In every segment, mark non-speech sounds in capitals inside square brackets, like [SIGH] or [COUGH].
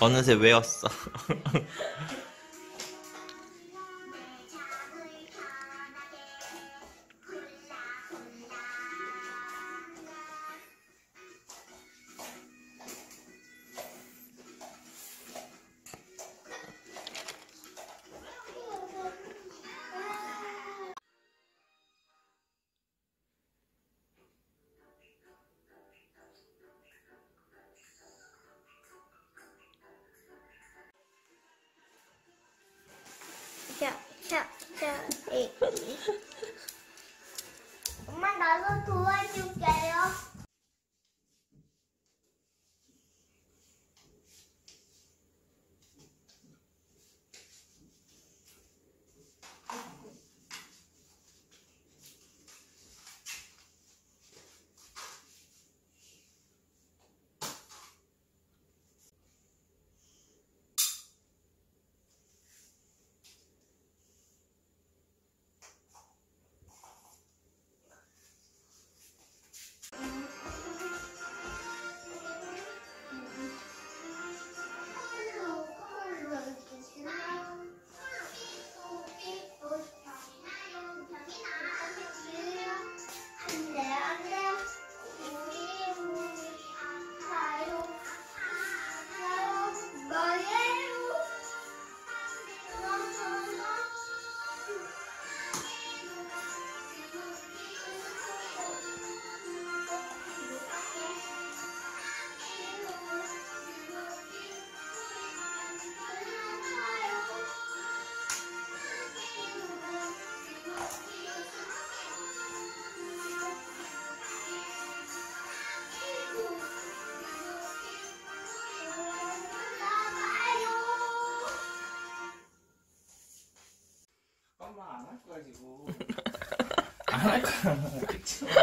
어느새 외웠어. [LAUGHS] 엄마 나도 도와줄게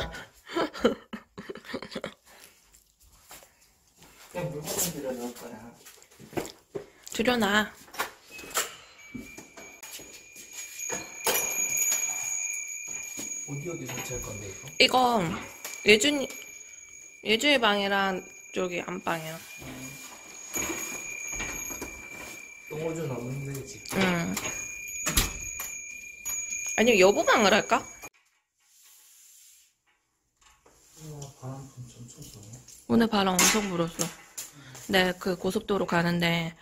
그치? 그냥 물좀 들여 넣을 거야. 줄여놔. 어디 어디 설치할 건데 이거? 이거 예준이 예준이 방이랑 저기 안방이야. 똥오줌 없는데 지금. 응. 아니면 여보 방을 할까? 어, 바람 좀 쳐줘. 오늘 바람 엄청 불었어. 네, 그 고속도로 가는데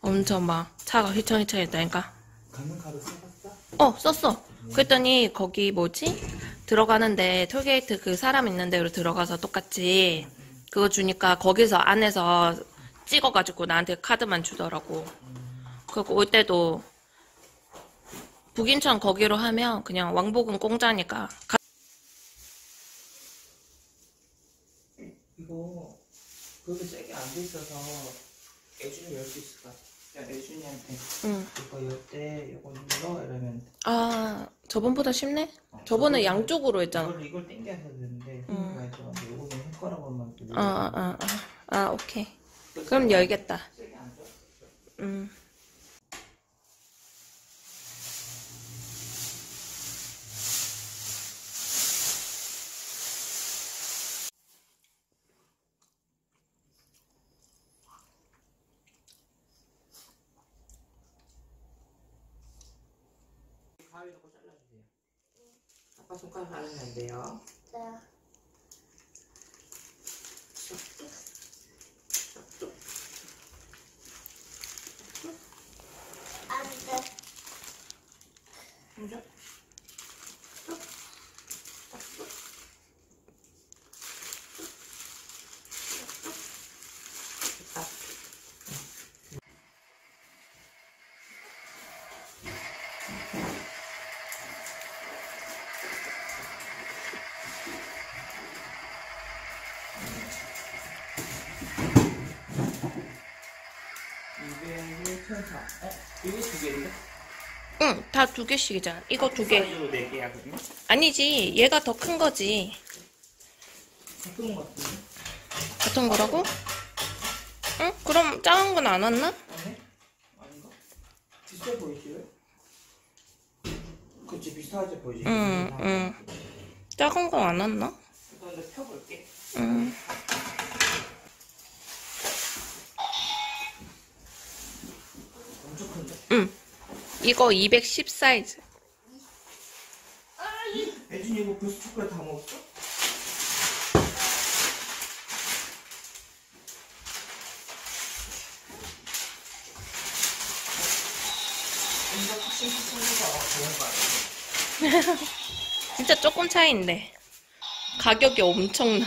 엄청 막 차가 휘청휘청 했다니까. 가는 카드 써봤어? 어, 썼어. 그랬더니 거기 뭐지? 들어가는데 톨게이트 그 사람 있는 데로 들어가서 똑같이 그거 주니까 거기서 안에서 찍어가지고 나한테 카드만 주더라고. 그리고 올 때도 북인천 거기로 하면 그냥 왕복은 공짜니까 이거 그렇게 세게 안 돼 있어서 애준이 열 수 있을 것 같아. 그냥 애준이한테 응. 이거 열때 이거 눌러 이러면 아, 저번보다 쉽네? 어, 저번에 저거는 양쪽으로 했잖아. 이걸 이걸 당겨서 되는데 요거는 손가락으로만 아, 아, 아, 아, 아, 오케이. 그럼 열겠다. 세게 안 줘. 음. 가위 넣고 잘라주세요. 아빠 손가락 자르면 안 돼요. 네. 안돼 혼자? 괜찮다. 어? 이게 두 개인데? 응, 다 두 개씩이잖아. 이거 두 개. 사이즈로 네 개야, 그러면? 아니지, 얘가 더 큰 거지. 같은 거 같은데? 같은 거라고? 응? 그럼 작은 건 안 왔나? 아니? 아닌가? 비슷해 보이지? 왜? 그치, 비슷하게 보이지? 응, 응. 작은 건 안 왔나? 일단 펴볼게. 응. 엄청 큰데? 응. 이거 210 사이즈. 애준이 이거 벌써 초콜릿 다 먹었어? [LAUGHS] 진짜 조금 차이인데. 가격이 엄청나.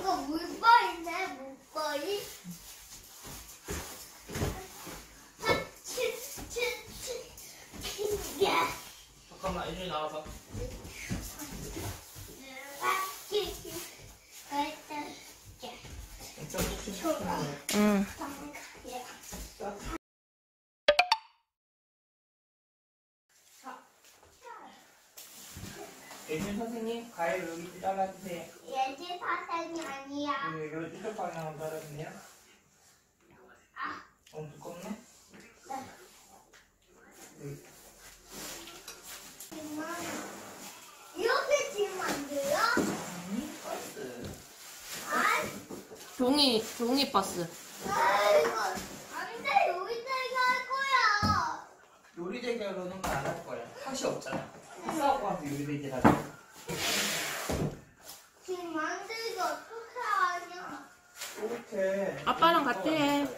이거 물벌이네 물벌이. 응. 애준 선생님 과일 여기 잘라주세요. 얘지 사생이 아니야. 그 여기 이쪽 방향으로 자르세요. 너무 두껍네? 여기. 이렇게 지금 안 돼요? 아니, 버스. 아, 종이, 종이 버스. 아이고, 안 돼. 여기다 이거 할 거야. 요리 대결로는 안 할 거야. 팥이 없잖아. 싸우고 와서 요리 대결 하자. 지금 만들기 어떻게 하냐? 아빠랑 같이 해.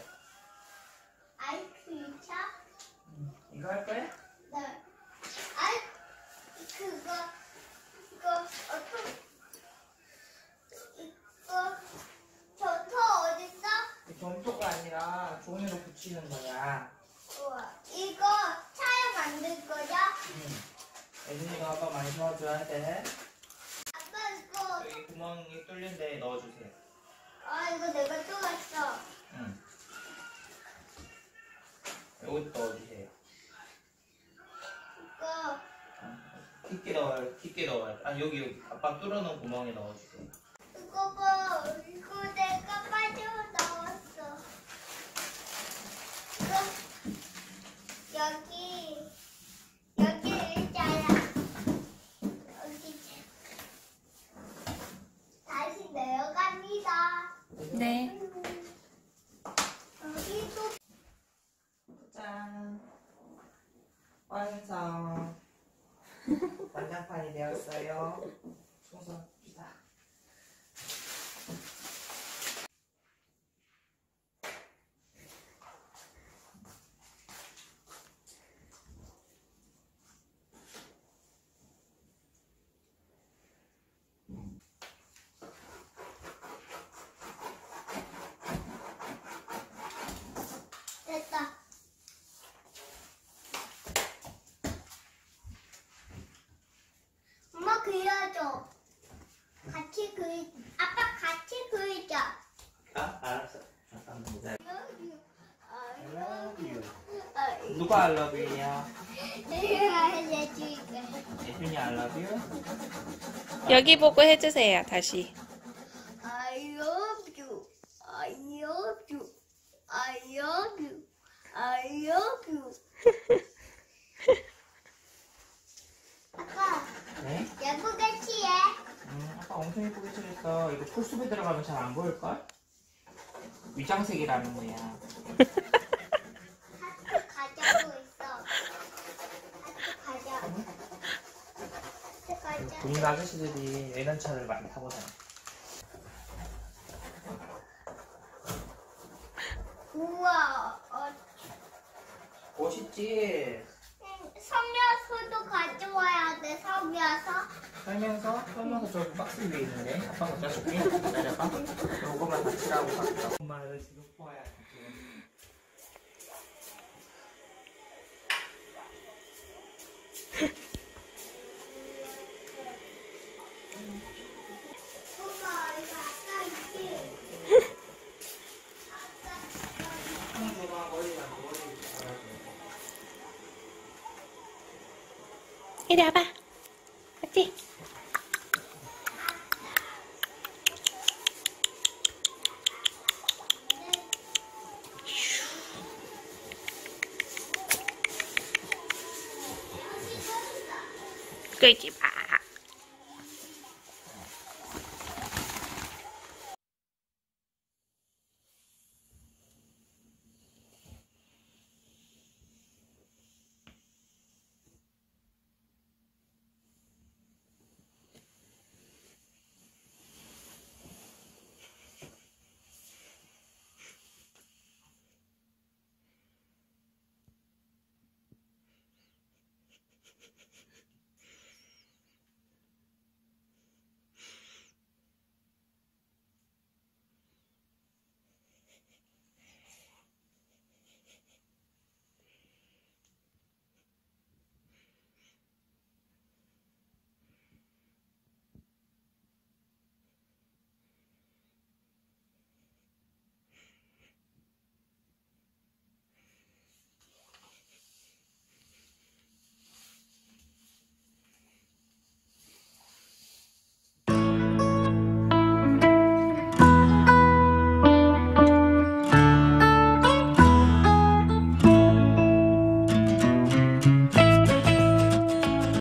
아이스크림 차? 이거 할 거야? 네. 아이, 그거, 그거, 어떻게, 이거, 저터 어딨어? 이 점토가 아니라 종이로 붙이는 거야. 우와, 이거 차에 만들 거야? 응. 애준이가 아빠 많이 도와줘야 돼. 아빠 이거, 여기 구멍이 뚫린 데 넣어주세요. 아, 이거 내가 또 했어. 응. 여기 넣어주세요. 이거, 깊게 넣어요. 깊게 넣어요. 아니 여기 여기 아빠 뚫어놓은 구멍에 넣어주세요. 이거 봐. 이거 내가 빠져 나왔어. 이거, 여기, 여기 의자야. 여기. 다시 내려갑니다. 네. 여기도 짠. 완성. 완장판이 되었어요. 청소합시다. 됐다. 엄마 그려줘. 같이 그리, 아빠 같이 그리자. 아, 알았어. 누가 I love 알려줄게. 애준이 I love you? 여기 보고 해주세요, 다시. I love you. I love you. I love you. I love you. 아빠, 네? 예쁘게 칠해. 엄청 예쁘게 칠했어. 이거 풀숲에 들어가면 잘 안 보일걸? 위장색이라는 거야. 하트 가자고 있어. 하트 가자. 하트 가자. 군인 아저씨들이 외관차를 많이 타보잖아. 우와, 어, 멋있지? 음, 술도 가져와야 돼, 섬이어서. 살면서 살면서 저 박스 위에 있는데 아빠가 짜줄게 기다려봐 요거만 같이라고 봤어 엄마를 지금 포와야 돼 이리 와봐. 맞지? 끌지 마.